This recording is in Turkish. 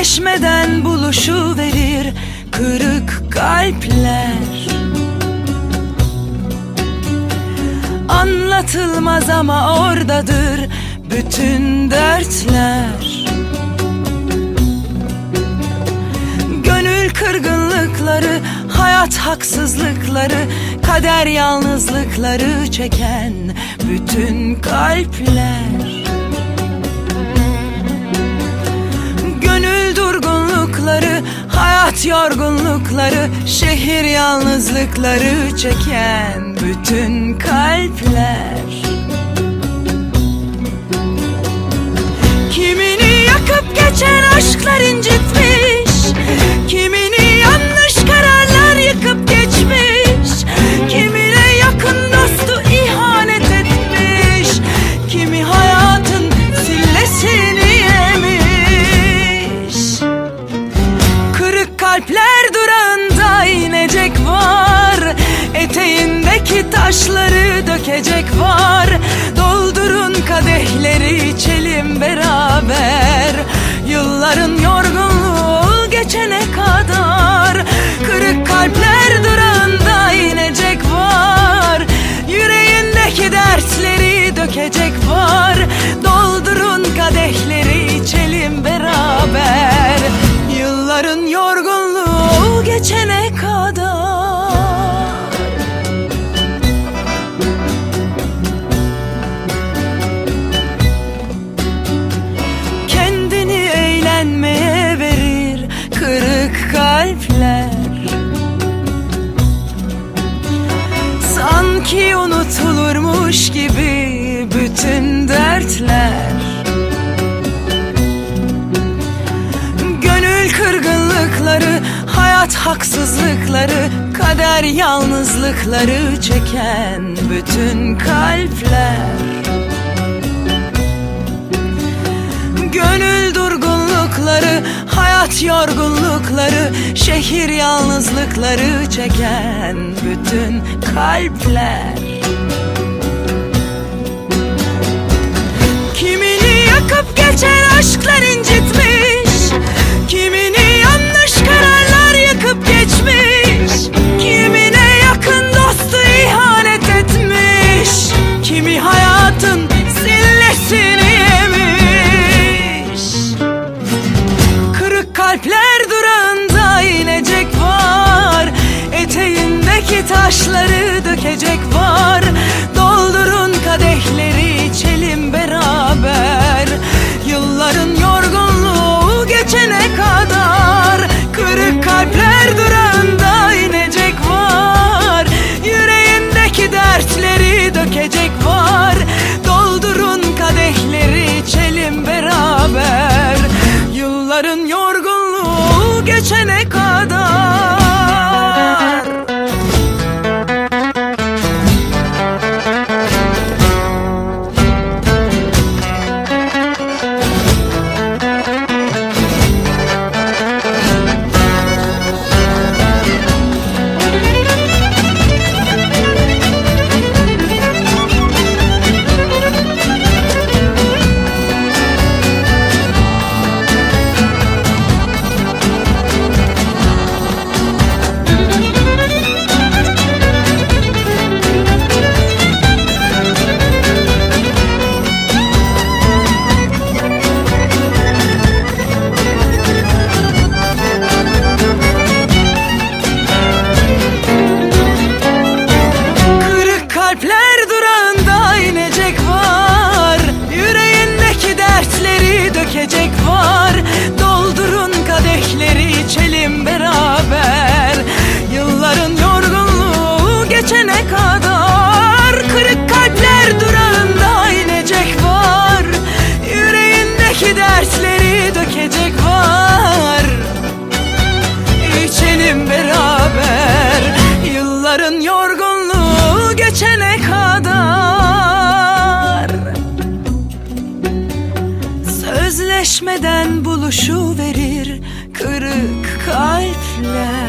Sözleşmeden buluşu verir kırık kalpler. Anlatılmaz ama oradadır bütün dertler. Gönül kırgınlıkları, hayat haksızlıkları Kader yalnızlıkları çeken bütün kalpler yorgunlukları Şehir yalnızlıkları çeken bütün kalpler. Kimini yakıp geçen aşklar incitmiş Kimini taşları dökecek var. Doldurun kadehleri içelim beraber. Yılların yorgunluğu geçene kadar. Kırık kalpler durağında inecek var. Yüreğindeki dertleri dökecek var. Doldurun Sanki unutulurmuş gibi bütün dertler. Gönül kırgınlıkları, hayat haksızlıkları Kader yalnızlıkları çeken bütün kalpler. Gönül durgunlukları, hayat yorgunlukları Şehir yalnızlıkları çeken bütün kalpler geçene kadar yorgunluğu geçene kadar. Sözleşmeden buluşu verir kırık kalpler.